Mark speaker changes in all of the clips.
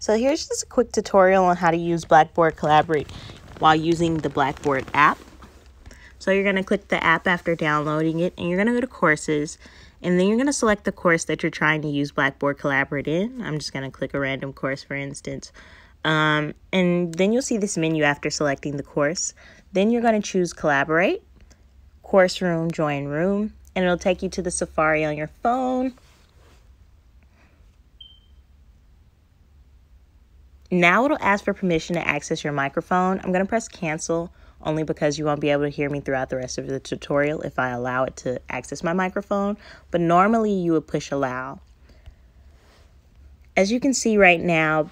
Speaker 1: So here's just a quick tutorial on how to use Blackboard Collaborate while using the Blackboard app. So you're going to click the app after downloading it and you're going to go to courses and then you're going to select the course that you're trying to use Blackboard Collaborate in. I'm just going to click a random course for instance. Um, and then you'll see this menu after selecting the course. Then you're going to choose Collaborate, Course Room, Join Room, and it'll take you to the Safari on your phone Now it'll ask for permission to access your microphone. I'm going to press cancel only because you won't be able to hear me throughout the rest of the tutorial if I allow it to access my microphone. But normally you would push allow. As you can see right now,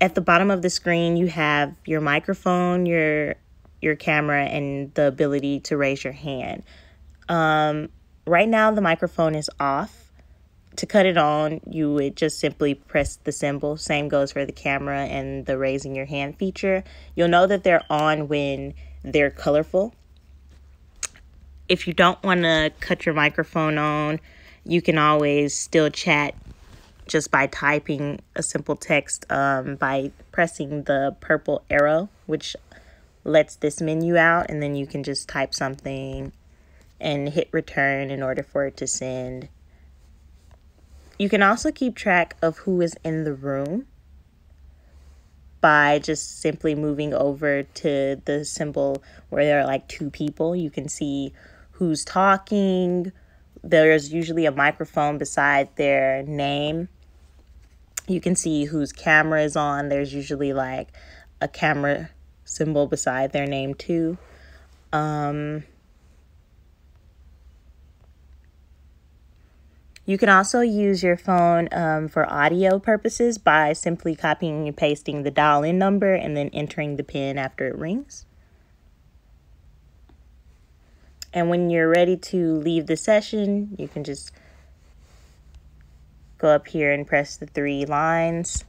Speaker 1: at the bottom of the screen, you have your microphone, your your camera, and the ability to raise your hand. Um, right now, the microphone is off to cut it on, you would just simply press the symbol. Same goes for the camera and the raising your hand feature. You'll know that they're on when they're colorful. If you don't want to cut your microphone on, you can always still chat just by typing a simple text um, by pressing the purple arrow, which lets this menu out, and then you can just type something and hit return in order for it to send you can also keep track of who is in the room by just simply moving over to the symbol where there are like two people. You can see who's talking. There's usually a microphone beside their name. You can see whose camera is on. There's usually like a camera symbol beside their name too. Um, You can also use your phone um, for audio purposes by simply copying and pasting the dial in number and then entering the PIN after it rings. And when you're ready to leave the session, you can just go up here and press the three lines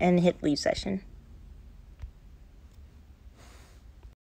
Speaker 1: and hit leave session.